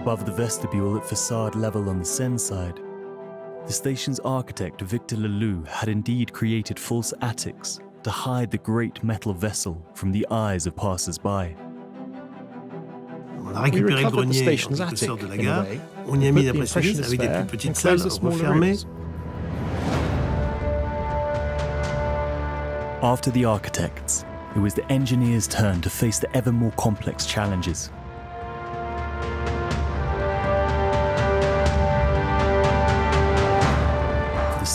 above the vestibule at facade level on the Seine side, the station's architect Victor Laloux had indeed created false attics to hide the great metal vessel from the eyes of passers-by. On a récupéré le grenier en quelque sorte de la gare, on y a mis la pressurise avec des plus petites salles refermées. After the architects, it was the engineers' turn to face the ever more complex challenges.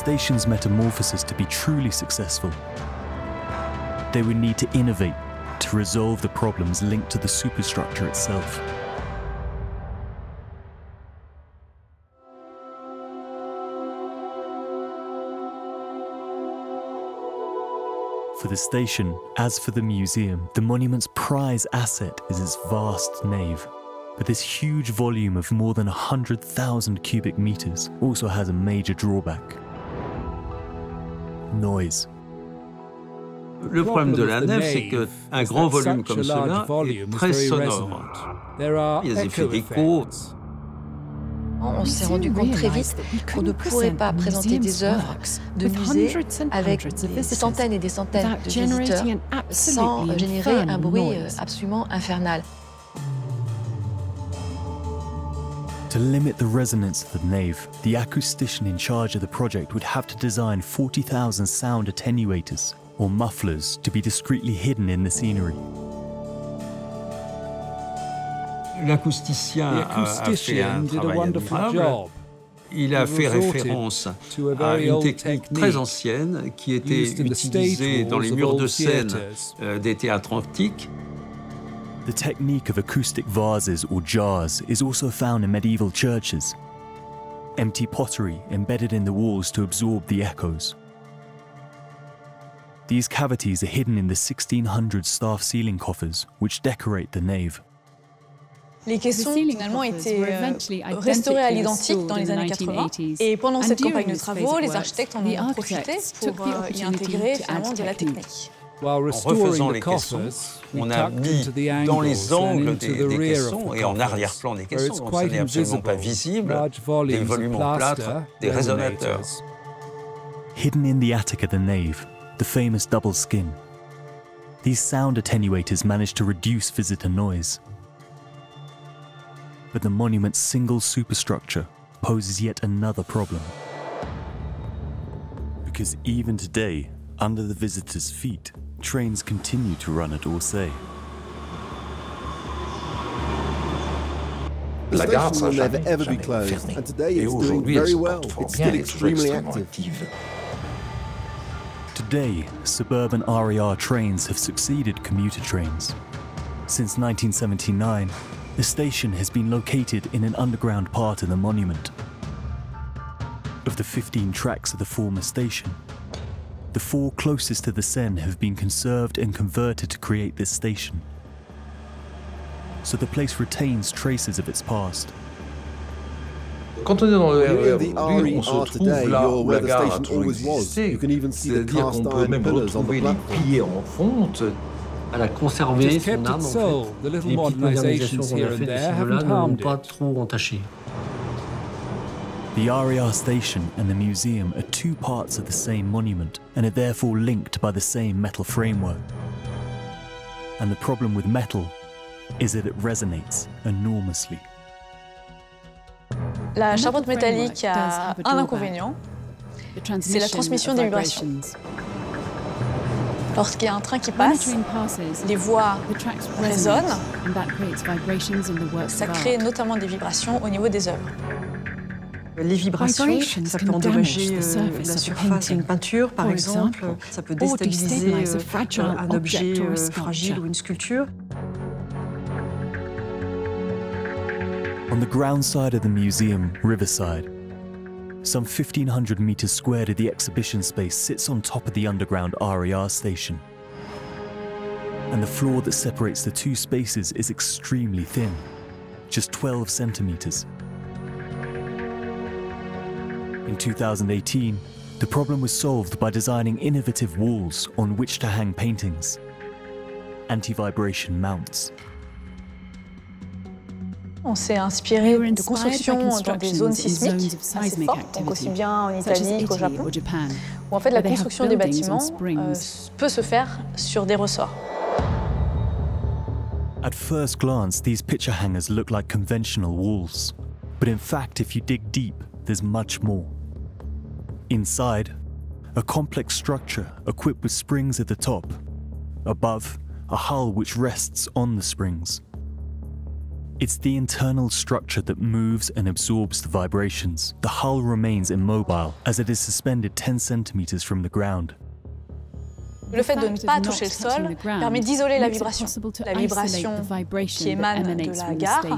Station's metamorphosis to be truly successful, they would need to innovate to resolve the problems linked to the superstructure itself. For the station, as for the museum, the monument's prize asset is its vast nave. But this huge volume of more than 100,000 cubic meters also has a major drawback. Noise. Le problème de la nef, c'est qu'un grand volume comme cela est très sonore. Il y a des effets d'écho. On s'est rendu compte très vite qu'on ne pourrait pas présenter des œuvres de musée avec des centaines et des centaines de visiteurs sans générer un bruit absolument infernal. To limit the resonance of the nave, the acoustician in charge of the project would have to design 40,000 sound attenuators, or mufflers, to be discreetly hidden in the scenery. L'acousticien uh, a fait un travail admirable. Il a fait référence à une technique très ancienne qui était utilisée dans les murs de scène euh, des théâtres antiques. The technique of acoustic vases or jars is also found in medieval churches. Empty pottery embedded in the walls to absorb the echoes. These cavities are hidden in the 1600 staff ceiling coffers which decorate the nave. Les caissons, finalement, étaient restaurés à l'identique dans les années 80. Et pendant cette campagne de travaux, les architectes en ont profité pour euh, y intégrer finalement de la technique. En refaisant les caissons, on a mis dans les angles des, des caissons et en arrière-plan des caissons, donc ce n'est absolument pas visible, des volumes en plâtre, des résonateurs. Hidden in the attic of the nave, the famous double skin. These sound attenuators manage to reduce visitor noise. But the monument's single superstructure poses yet another problem. Because even today, under the visitors' feet, trains continue to run at Orsay. The station will never ever be closed, and today it's doing very well. It's still extremely active. Today, suburban RER trains have succeeded commuter trains. Since 1979, the station has been located in an underground part of the monument. Of the 15 tracks of the former station, the four closest to the Seine have been conserved and converted to create this station. So the place retains traces of its past. Quand on est dans le Here RER in the aujourd'hui, on se RER trouve today, là you're où la gare a toujours existé. Can even see the C'est-à-dire cast qu'on peut iron même pillars on the retrouver les platform. piliers en fonte. Elle a conservé son âme, en its fait. soul. The little Les petites modernisations modernizations qu'on here a and faites de there haven't là n'ont harmed pas trop entaché. The RER station and the museum are two parts of the same monument and are therefore linked by the same metal framework. And the problem with metal is that it resonates enormously. La charpente métallique a un inconvénient, c'est la transmission des vibrations. Lorsqu'il y a un train qui passe, les voies résonnent, ça crée notamment des vibrations au niveau des œuvres. Les vibrations, ça peut endommager euh, la surface d'une peinture, par exemple. Ça peut déstabiliser euh, un objet euh, fragile ou une sculpture. On the ground side of the museum, Riverside, some 1500 meters squared of the exhibition space sits on top of the underground RER station. And the floor that separates the two spaces is extremely thin, just 12 centimeters. In 2018, the problem was solved by designing innovative walls on which to hang paintings, anti vibration mounts. On s'est inspiré de constructions dans des zones sismiques assez fortes, donc aussi bien en Italie qu'au Japon, où en fait la construction des bâtiments euh, peut se faire sur des ressorts. At first glance, these picture hangers look like conventional walls. But in fact, if you dig deep, there's much more. Inside, a complex structure equipped with springs at the top. Above, a hull which rests on the springs. It's the internal structure that moves and absorbs the vibrations. The hull remains immobile as it is suspended 10 centimeters from the ground. Le fait de ne pas toucher le sol permet d'isoler la vibration, la vibration qui émane de la gare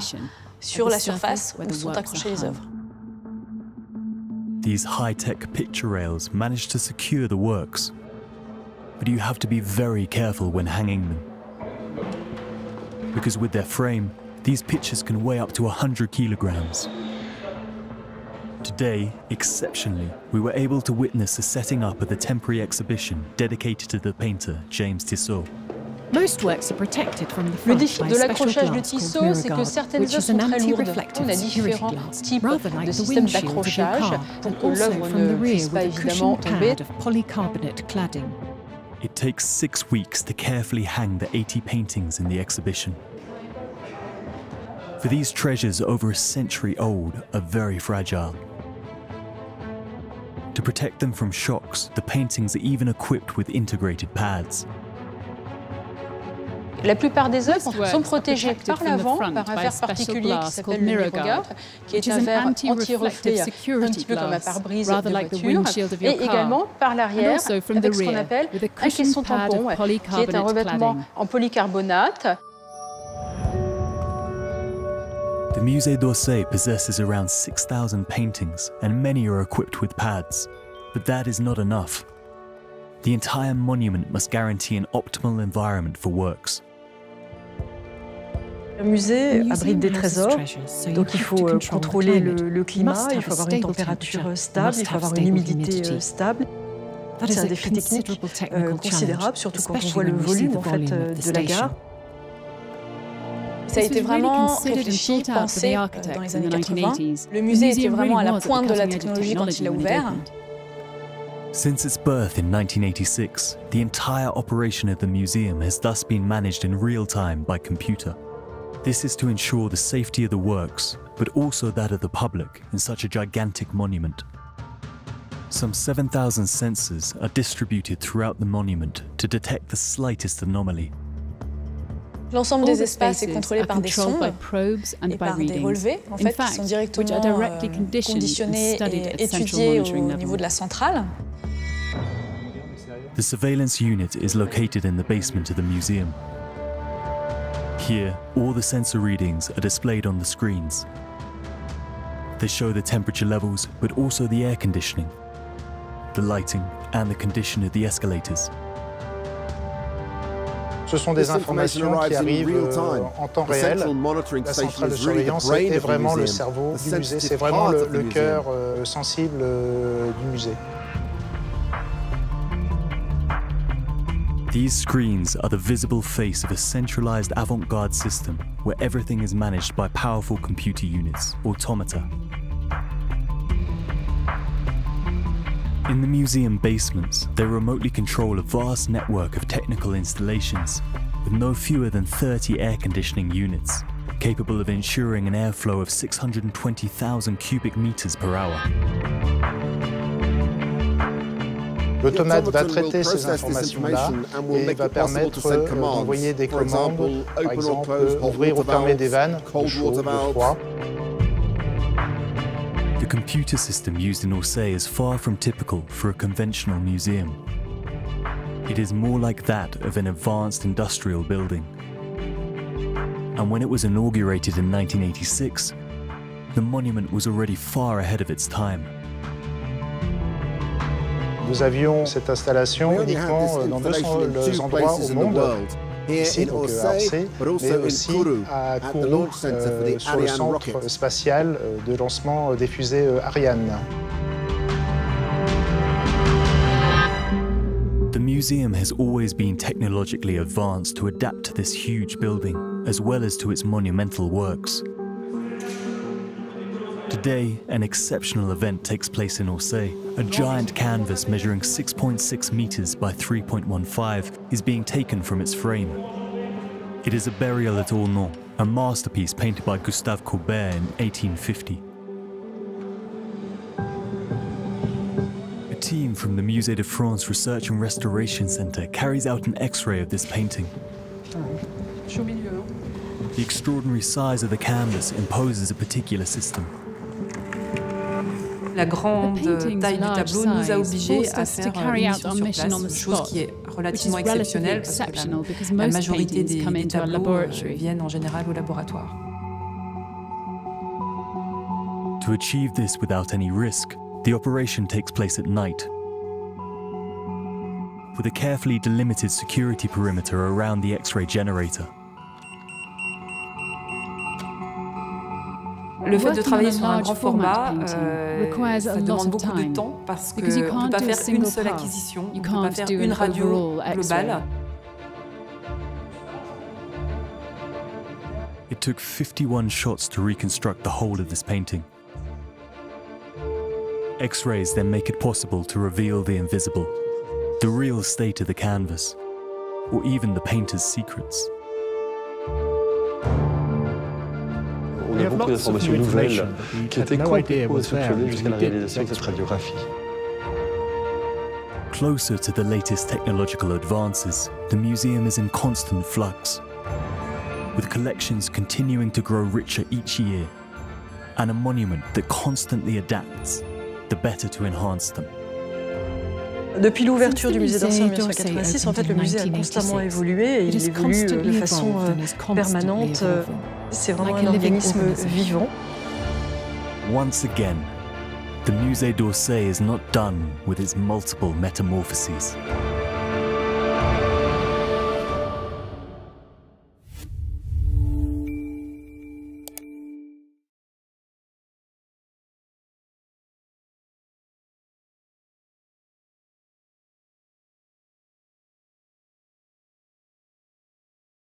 sur la surface où sont accrochées les œuvres. These high-tech picture rails manage to secure the works, but you have to be very careful when hanging them. Because with their frame, these pictures can weigh up to 100 kilograms. Today, exceptionally, we were able to witness the setting up of the temporary exhibition dedicated to the painter James Tissot. Most works are protected from the Le défi de l'accrochage de Tissot, c'est que certaines œuvres sont très lourdes. On a différents types de systèmes d'accrochage pour que l'œuvre ne puisse pas évidemment tomber. It takes six weeks to carefully hang the 80 paintings in the exhibition. For these treasures over a century old are very fragile. To protect them from shocks, the paintings are even equipped with integrated pads. La plupart des œuvres sont protégées par l'avant par un verre particulier qui s'appelle le Mirror qui est un verre anti-reflet, un petit peu comme un pare-brise de voiture, et également par l'arrière avec ce qu'on appelle un caisson tampon, qui est un revêtement en polycarbonate. The Musée d'Orsay possesses around 6,000 paintings, and many are equipped with pads. But that is not enough. The entire monument must guarantee an optimal environment for works. Le musée abrite des trésors, donc il faut euh, contrôler le, le climat, il faut avoir une température stable, il faut avoir une humidité euh, stable. C'est un défi technique euh, considérable, surtout quand on voit le volume en fait, euh, de la gare. Ça a été vraiment réfléchi, pensé dans les années 80. Le musée était vraiment à la pointe de la technologie quand il a ouvert. Since its birth in 1986, the entire operation of the museum has thus been managed in real time by computer. This is to ensure the safety of the works, but also that of the public in such a gigantic monument. Some 7,000 sensors are distributed throughout the monument to detect the slightest anomaly L'ensemble des espaces est contrôlé par des sondes et par des relevés, en fait, qui sont directement conditionnés et étudiés au niveau de la centrale. The surveillance unit is located in the basement of the museum. Here, all the sensor readings are displayed on the screens. They show the temperature levels, but also the air conditioning, the lighting, and the condition of the escalators. Ce sont des informations qui arrivent euh, en temps réel. La centrale de surveillance est vraiment le cerveau du musée, c'est vraiment le, le cœur euh, sensible euh, du musée. These screens are the visible face of a centralized avant-garde system where everything is managed by powerful computer units, automata. In the museum basements, they remotely control a vast network of technical installations, with no fewer than 30 air conditioning units, capable of ensuring an airflow of 620,000 cubic meters per hour. L'automate va traiter ces informations-là et va permettre d'envoyer des commandes, par exemple ouvrir ou fermer des vannes de chaud, de froid. The computer system used in Orsay is far from typical for a conventional museum. It is more like that of an advanced industrial building. And when it was inaugurated in 1986, the monument was already far ahead of its time. Nous avions cette installation uniquement euh, dans deux endroits au monde. ici, donc à Orsay, mais aussi à Kourou, euh, sur le centre spatial euh, de lancement des fusées euh, Ariane. The museum has always been technologically advanced to adapt to this huge building, as well as to its monumental works. Today, an exceptional event takes place in Orsay. A giant canvas measuring 6.6 meters by 3.15 is being taken from its frame. It is a burial at Ornans, a masterpiece painted by Gustave Courbet in 1850. A team from the Musée de France Research and Restoration Center carries out an X-ray of this painting. The extraordinary size of the canvas imposes a particular system. La grande taille du tableau nous a obligés à faire euh, une mission sur place, chose qui est relativement exceptionnelle parce que la, la majorité des, des tableaux euh, viennent en général au laboratoire. To achieve this without any risk, the operation takes place at night. With a carefully delimited security perimeter around the X-ray generator. Le fait de travailler sur un grand format, euh, euh ça demande beaucoup de temps parce qu'on ne peut pas faire une seule acquisition, on ne peut pas faire une radio globale. It took 51 shots to reconstruct the whole of this painting. X-rays then make it possible to reveal the invisible, the real state of the canvas, or even the painter's secrets. On a beaucoup d'informations nouvelles qui étaient complètement exceptionnelles jusqu'à la réalisation de cette radiographie. Closer to the latest technological advances, the museum is in constant flux, with collections continuing to grow richer each year, and a monument that constantly adapts, the better to enhance them. Depuis l'ouverture du musée d'Orsay en 1986, en fait, le musée a constamment évolué et il évolue de façon permanente. C'est vraiment un organisme vivant. Once again, the Musée d'Orsay is not done with its multiple metamorphoses.